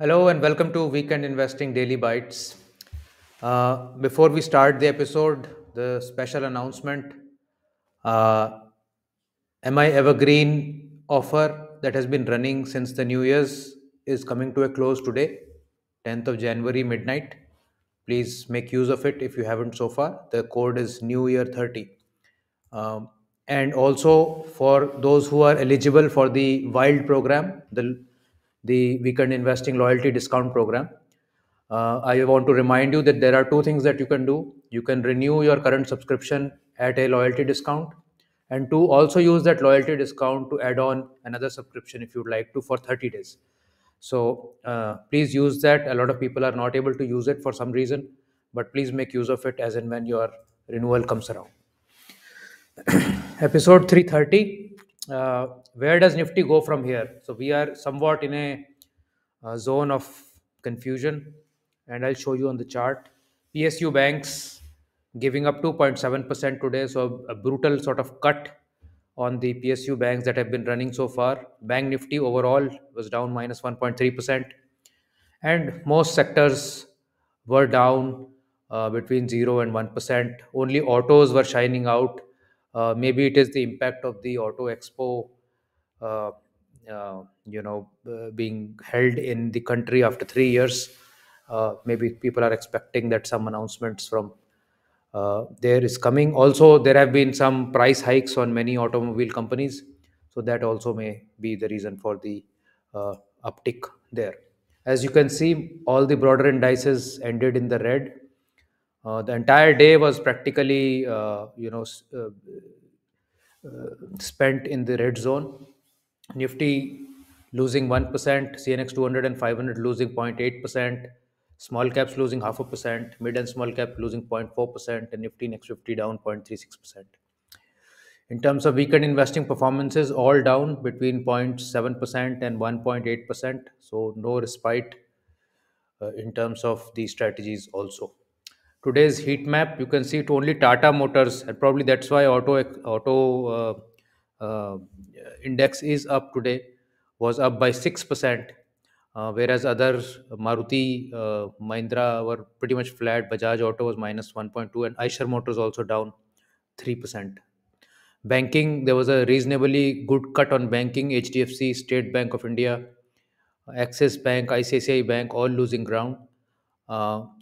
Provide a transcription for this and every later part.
Hello and welcome to Weekend Investing Daily Bytes. Uh, before we start the episode, the special announcement uh, MI Evergreen offer that has been running since the New Year's is coming to a close today, 10th of January, midnight. Please make use of it if you haven't so far. The code is New Year 30. Um, and also for those who are eligible for the wild program the the weekend investing loyalty discount program. Uh, i want to remind you that there are two things that you can do. You can renew your current subscription at a loyalty discount and two also use that loyalty discount to add on another subscription if you'd like to for 30 days. So uh, please use that. A lot of people are not able to use it for some reason but please make use of it as and when your renewal comes around. Episode 330 uh, where does nifty go from here? So we are somewhat in a, uh zone of confusion and i'll show you on the chart. Psu banks giving up 2.7% today so a brutal sort of cut on the psu banks that have been running so far. Bank nifty overall was down minus 1.3% and most sectors were down uh, between 0 and 1% only autos were shining out uh, maybe it is the impact of the auto expo uh, uh, you know being held in the country after 3 years. Uh, maybe people are expecting that some announcements from uh, there is coming. Also there have been some price hikes on many automobile companies. So that also may be the reason for the uptick there. As you can see all the broader indices ended in the red. Uh, the entire day was practically uh, you know uh, spent in the red zone nifty losing 1% cnx 200 and 500 losing 0.8% small caps losing half a percent mid and small cap losing 0.4% and nifty next 50 down 0.36% in terms of weekend investing performances, all down between 0.7% and 1.8%. So no respite uh, in terms of these strategies also. Today's heat map, you can see it only Tata Motors, and probably that's why auto auto uh, uh, index is up today, was up by six percent, uh, whereas others Maruti, uh, Mahindra were pretty much flat. Bajaj Auto was minus one point two, and Eicher Motors also down three percent. Banking, there was a reasonably good cut on banking. HDFC, State Bank of India, Axis Bank, ICICI Bank, all losing ground.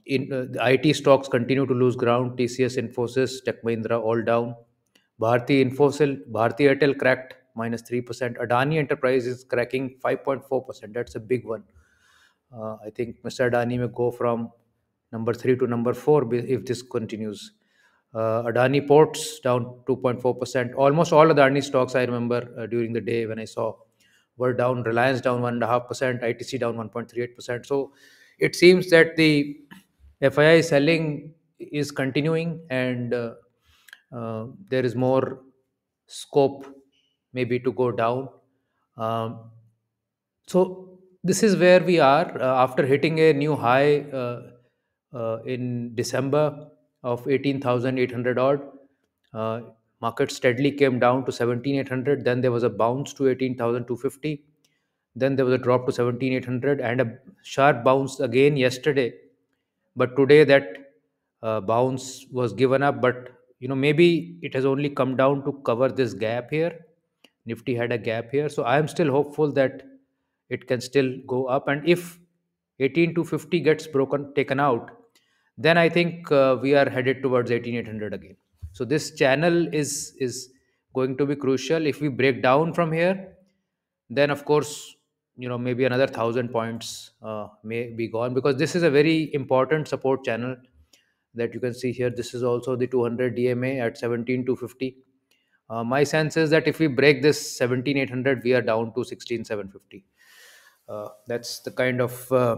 In uh, the IT stocks continue to lose ground. TCS, Infosys, Tech Mahindra, all down. Bharti Infosys, Bharti Airtel cracked minus three percent. Adani Enterprise is cracking five point four percent. That's a big one. Uh, I think Mr. Adani may go from number three to number four if this continues. Uh, Adani Ports down 2.4%. Almost all Adani stocks I remember uh, during the day when I saw were down. Reliance down 1.5%, ITC down 1.38%. So it seems that the FII selling is continuing and uh, uh, there is more scope maybe to go down. Um, so this is where we are uh, after hitting a new high uh, uh, in December of 18,800 odd. Uh, market steadily came down to 17,800. Then there was a bounce to 18,250. Then there was a drop to 17,800 and a sharp bounce again yesterday. But today that uh, bounce was given up. But you know maybe it has only come down to cover this gap here. Nifty had a gap here, so I am still hopeful that it can still go up. And if 18 to 50 gets broken taken out then i think uh, we are headed towards 18800 again so this channel is is going to be crucial if we break down from here then of course you know maybe another 1000 points uh, may be gone because this is a very important support channel that you can see here this is also the 200 dma at 17250 uh, my sense is that if we break this 17800 we are down to 16750 uh, that's the kind of uh,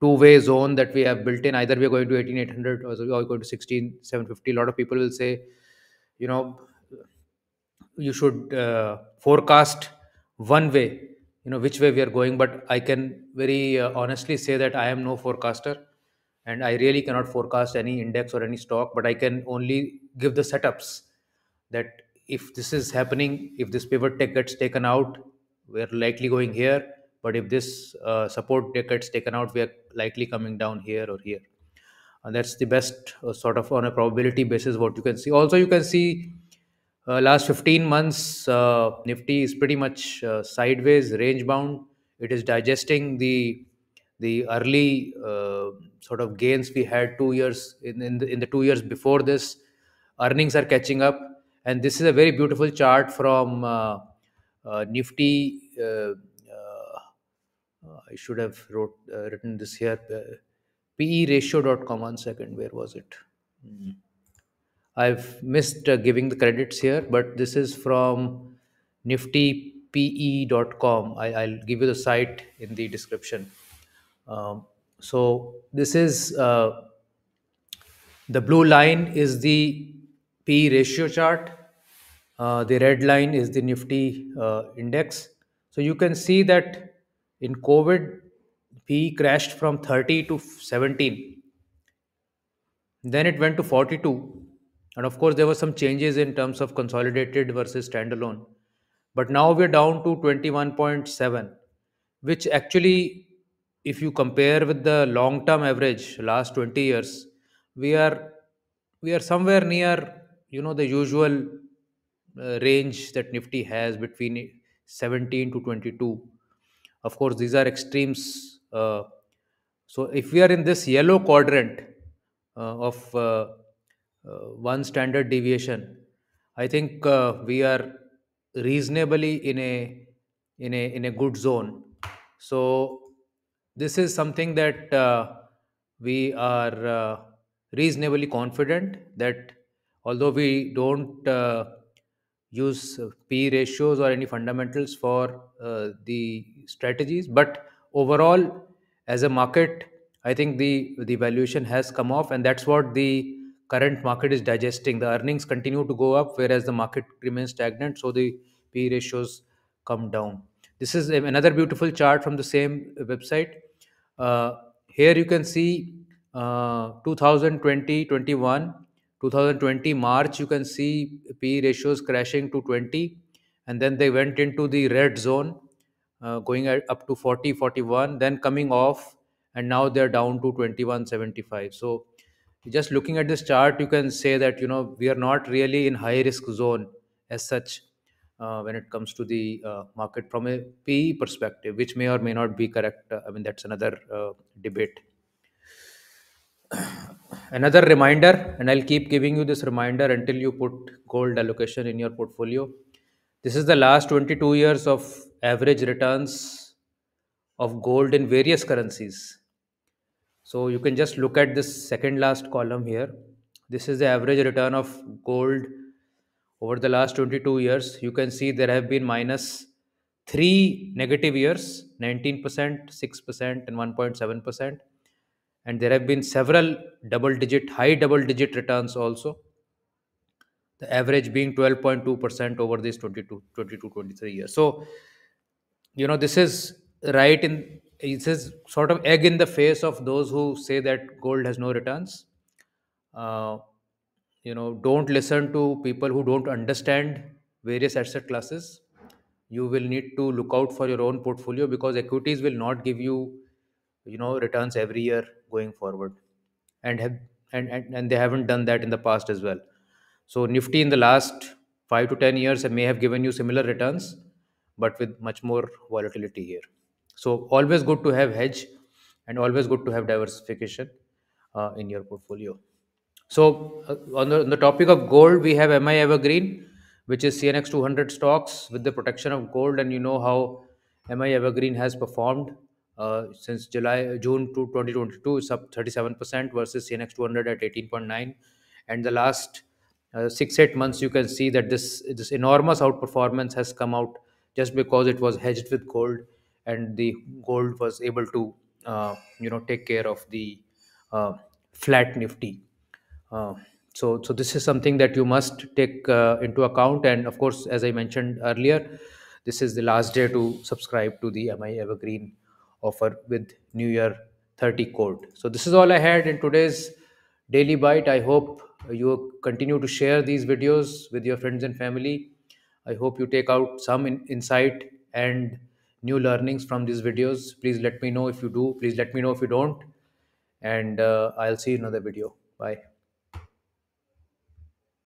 two-way zone that we have built in. Either we are going to 18800 or we are going to 16750. A lot of people will say, you know, you should uh, forecast one way, you know, which way we are going. But I can very uh, honestly say that I am no forecaster and I really cannot forecast any index or any stock, but I can only give the setups that if this is happening, if this pivot take gets taken out, we're likely going here. but if this uh, support gets taken out we are likely coming down here or here and that's the best uh, sort of on a probability basis what you can see also you can see uh, last 15 months uh, nifty is pretty much uh, sideways range bound. It is digesting the the early uh, sort of gains we had two years in, in, the, in the two years before this. Earnings are catching up. And this is a very beautiful chart from uh, uh, nifty i should have wrote written this here. Uh, peratio.com one second where was it? Hmm. I've missed uh, giving the credits here, but this is from niftype.com. I, I'll give you the site in the description. Um, so this is uh, the blue line is the PE ratio chart. Uh, the red line is the Nifty uh, index. So you can see that in COVID, PE crashed from 30 to 17 then it went to 42. And of course, there were some changes in terms of consolidated versus standalone. But now we're down to 21.7, which actually, if you compare with the long term average, last 20 years, we are we are somewhere near you know the usual uh, range that nifty has between 17 to 22 of course these are extremes uh, so if we are in this yellow quadrant uh, of uh, one standard deviation, I think uh, we are reasonably in a in a in a good zone. So this is something that uh, we are uh, reasonably confident that although we don't uh, use uh, PE ratios or any fundamentals for uh, the strategies, but overall, as a market, I think the the valuation has come off, and that's what the current market is digesting. The earnings continue to go up, whereas the market remains stagnant. So the PE ratios come down. This is another beautiful chart from the same website. Uh, here you can see uh, 2020, 2020 March, you can see PE ratios crashing to 20, and then they went into the red zone, uh, going up to 40, 41, then coming off, and now they're down to 2175. So just looking at this chart, you can say that you know we are not really in high risk zone as such uh, when it comes to the uh, market from a PE perspective, which may or may not be correct. Uh, I mean, that's another uh, debate. Another reminder, and I'll keep giving you this reminder until you put gold allocation in your portfolio. This is the last 22 years of average returns of gold in various currencies. So you can just look at this second last column here. This is the average return of gold over the last 22 years. You can see there have been minus three negative years 19%, 6%, and 1.7%. And there have been several double digit, high double digit returns also. The average being 12.2% over these 22, 22, 23 years. So you know this is right in this is sort of egg in the face of those who say that gold has no returns. Uh, you know don't listen to people who don't understand various asset classes. You will need to look out for your own portfolio because equities will not give you you know returns every year going forward. And have and, and and they haven't done that in the past as well. So nifty in the last 5 to 10 years may have given you similar returns but with much more volatility here so always good to have hedge and always good to have diversification uh, in your portfolio so, uh, on, the, on the topic of gold, we have MI Evergreen, which is CNX 200 stocks with the protection of gold. And you know how MI Evergreen has performed uh, since July, June to 2022, it's up 37% versus CNX 200 at 18.9. And the last uh, six, eight months, you can see that this, this enormous outperformance has come out just because it was hedged with gold and the gold was able to, uh, you know, take care of the uh, flat nifty uh, so, so this is something that you must take uh, into account. And of course, as I mentioned earlier, this is the last day to subscribe to the MI Evergreen offer with New Year 30 code. So this is all I had in today's daily byte. I hope you continue to share these videos with your friends and family. I hope you take out some in- insight and new learnings from these videos. Please let me know if you do. Please let me know if you don't. And uh, I'll see you in another video. Bye.